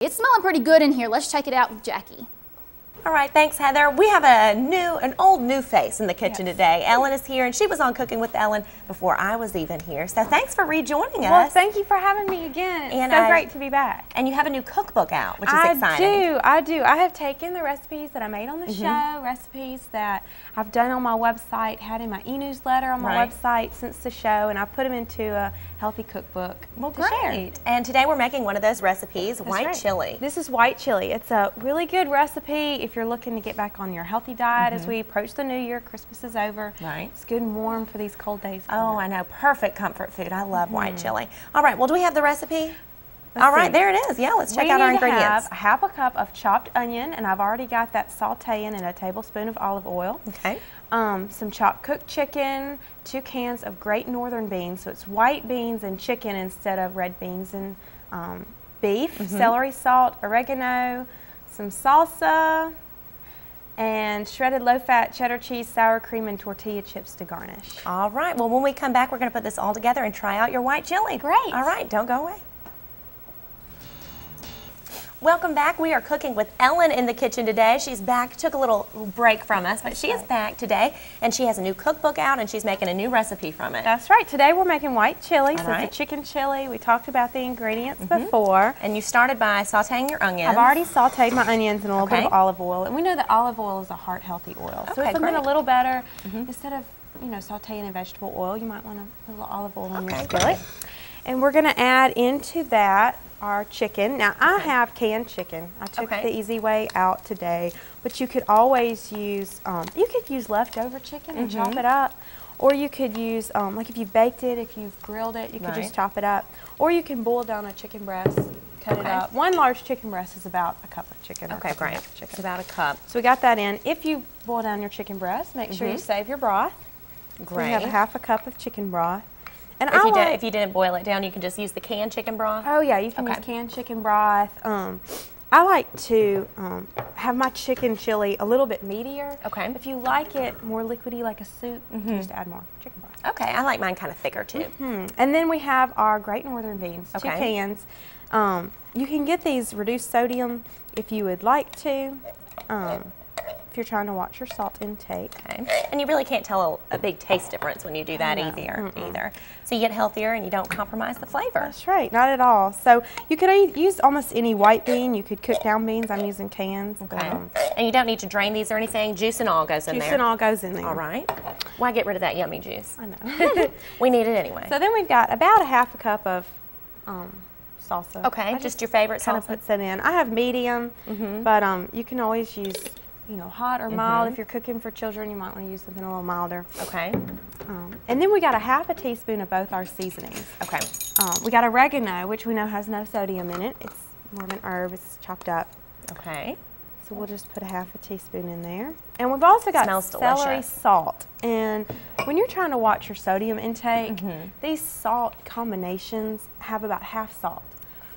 It's smelling pretty good in here. Let's check it out with Jackie. All right, thanks, Heather. We have a new, an old new face in the kitchen Yes. today. Ellen is here, and she was on Cooking with Ellen before I was even here. So thanks for rejoining us. Well, thank you for having me again. It's And so I- great to be back. And you have a new cookbook out, which is I exciting. I do, I do. I have taken the recipes that I made on the show, recipes that I've done on my website, had in my e-newsletter on my Right. website since the show, and I put them into a healthy cookbook. Well, to share. great. And today we're making one of those recipes, That's white right. chili. This is white chili. It's a really good recipe if you're looking to get back on your healthy diet as we approach the new year. Christmas is over. Mm-hmm. Right. It's good and warm for these cold days. Oh, I know. Perfect comfort food. I love white chili. All right, well, do we have the recipe? Let's All right, see. there it is. Yeah, let's check we out our ingredients. have half a cup of chopped onion, and I've already got that sauteing in a tablespoon of olive oil. Okay. Um, some chopped cooked chicken, two cans of Great Northern beans, so it's white beans and chicken instead of red beans and um, beef, Mm-hmm. celery salt, oregano, some salsa, and shredded low-fat cheddar cheese, sour cream, and tortilla chips to garnish. All right, well, when we come back, we're going to put this all together and try out your white chili. Great. All right, don't go away. Welcome back. We are cooking with Ellen in the kitchen today. She's back, took a little break from us, but she is back today, and she has a new cookbook out, and she's making a new recipe from it. That's right. Today we're making white chili, so right. it's a chicken chili. We talked about the ingredients mm-hmm. before. And you started by sauteing your onions. I've already sauteed my onions in a little bit of olive oil, and we know that olive oil is a heart healthy oil. so Okay, it's something great. A little better. Mm-hmm. Instead of you know sauteing in vegetable oil, you might want to put a little olive oil in your skillet. And we're going to add into that our chicken. Now I have canned chicken. I took Okay. the easy way out today, but you could always use um, you could use leftover chicken and chop Mm-hmm. it up. Or you could use, um, like if you baked it, if you've grilled it, you could Right. just chop it up. Or you can boil down a chicken breast, cut it up. One large chicken breast is about a cup of chicken. Okay, cup and a great. chicken. It's about a cup. So we got that in. If you boil down your chicken breast, make sure you Mhm. save your broth. Great. we have a half a cup of chicken broth. And if, I you did, if you didn't boil it down, you can just use the canned chicken broth. oh yeah, you can Okay. use canned chicken broth. Um, I like to um, have my chicken chili a little bit meatier. Okay. If you like it more liquidy like a soup, you can just add more chicken broth. Okay, I like mine kind of thicker too. Hmm. And then we have our Great Northern beans, two Okay. cans. Um, you can get these reduced sodium if you would like to. Um, you're trying to watch your salt intake. Okay. And you really can't tell a, a big taste difference when you do that No. either. Either. So you get healthier and you don't compromise the flavor. That's right, not at all. So you could use almost any white bean. You could cook down beans. I'm using cans. Okay. um, and you don't need to drain these or anything. Juice and all goes in juice there. Juice and all goes in there. All right. Why get rid of that yummy juice? I know. we need it anyway. so then we've got about a half a cup of um, salsa. okay, I just, your favorite kind of salsa. puts that in. I have medium, Mm-hmm. but um, you can always use, you know, hot or mild. If you're cooking for children, you might want to use something a little milder. Okay. Um, and then we got a half a teaspoon of both our seasonings. Okay. Um, we got oregano, which we know has no sodium in it. It's more of an herb. It's chopped up. Okay. So we'll just put a half a teaspoon in there. And we've also got celery delicious. salt. And when you're trying to watch your sodium intake, Mm-hmm. these salt combinations have about half salt.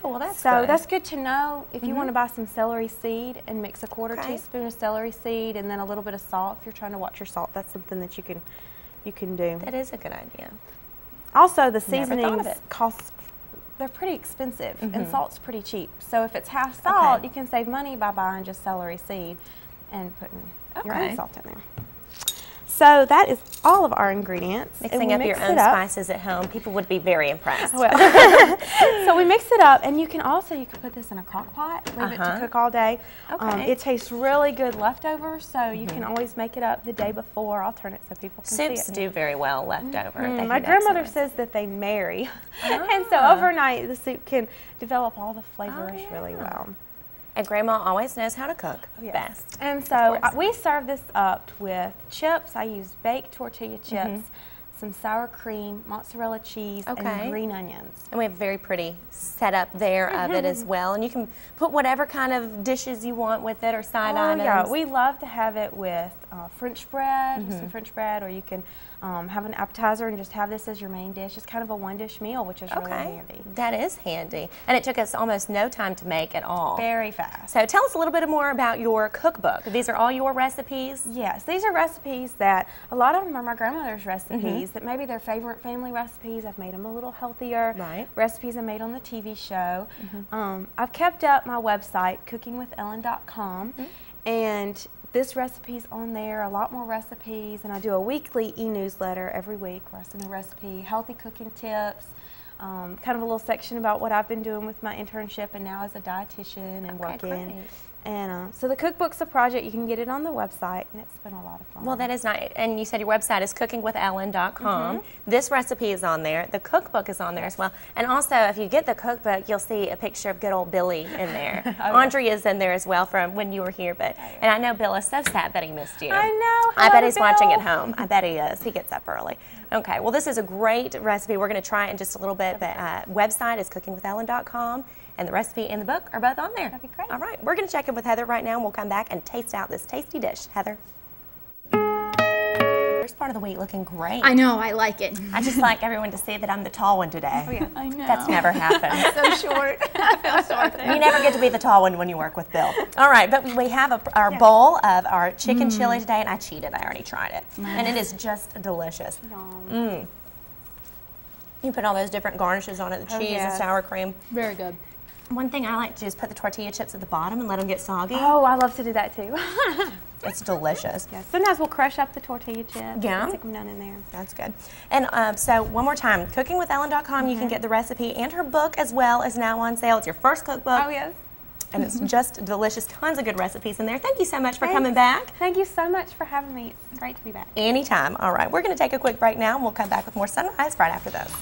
Oh, well, that's so good. Mm-hmm. that's good to know if you want to buy some celery seed and mix a quarter Okay. teaspoon of celery seed and then a little bit of salt. If you're trying to watch your salt, that's something that you can you can do. That is a good idea. Also, the Never thought of seasonings cost they're pretty expensive and Mhm. salt's pretty cheap. So if it's half salt, Okay. you can save money by buying just celery seed and putting your own salt in there. So that is all of our ingredients. Mixing up your own up. spices at home, people would be very impressed. Well, so we mix it up, and you can also you can put this in a crock pot, leave it Uh-huh. to cook all day. Um, Okay. it tastes really good leftover, so you can always make it up the day before. I'll turn it so people can Soups see it. do very well leftover. Mm, They my grandmother excellent. says that they marry, and so Ah. overnight the soup can develop all the flavors really yeah. well. And Grandma always knows how to cook Oh, yes. best. And so uh, we serve this up with chips. I use baked tortilla chips, some sour cream, mozzarella cheese, Okay. and green onions. And we have a very pretty setup there of it as well. And you can put whatever kind of dishes you want with it or side oh items. yeah, we love to have it with uh, French bread, Mm-hmm. some French bread, or you can um, have an appetizer and just have this as your main dish. It's kind of a one dish meal, which is really handy. That is handy. And it took us almost no time to make at all. Very fast. So tell us a little bit more about your cookbook. These are all your recipes? Yes, these are recipes that a lot of them are my grandmother's recipes Mm-hmm. That maybe they're favorite family recipes. I've made them a little healthier. Right. Recipes I made on the TV show. Mm-hmm. Um, I've kept up my website, cookingwithellen.com, Mm-hmm. and this recipe's on there, a lot more recipes, and I do a weekly e-newsletter every week where I send a recipe, healthy cooking tips, um, kind of a little section about what I've been doing with my internship and now as a dietitian and Okay, working. great. And uh, so the cookbook's a project. You can get it on the website, and it's been a lot of fun. Well, that is nice. And you said your website is cookingwithellen.com. Mm-hmm. This recipe is on there. The cookbook is on there as well. And also, if you get the cookbook, you'll see a picture of good old Billy in there. Oh, Andrea is in there as well from when you were here. But and I know Bill is so sad that he missed you. I know. I bet Hello, he's watching at home. I bet he is. He gets up early. Okay. Well, this is a great recipe. We're going to try it in just a little bit. But uh, website is cookingwithellen.com. And the recipe and the book are both on there. That'd be great. All right. We're going to check in with Heather right now, and we'll come back and taste out this tasty dish. Heather. First part of the week looking great. I know, I like it. I just like everyone to see that I'm the tall one today. Oh, yeah. I know. That's never happened. so short. I feel sorry. You never get to be the tall one when you work with Bill. All right, but we have a, our bowl of our chicken chili today, and I cheated. I already tried it, and it is just delicious. Mm. You put all those different garnishes on it, the Oh, cheese and sour cream. Very good. One thing I like to do is put the tortilla chips at the bottom and let them get soggy. Oh, I love to do that too. It's delicious. yeah. Sometimes we'll crush up the tortilla chips. Yeah. And stick them down in there. That's good. And um, so, one more time, cookingwithellen.com, you can get the recipe and her book as well is now on sale. It's your first cookbook, Oh yes. and it's just delicious. Tons of good recipes in there. Thank you so much for Thanks. coming back. Thank you so much for having me. It's great to be back. Anytime. All right, we're going to take a quick break now, and we'll come back with more sunrise right after this.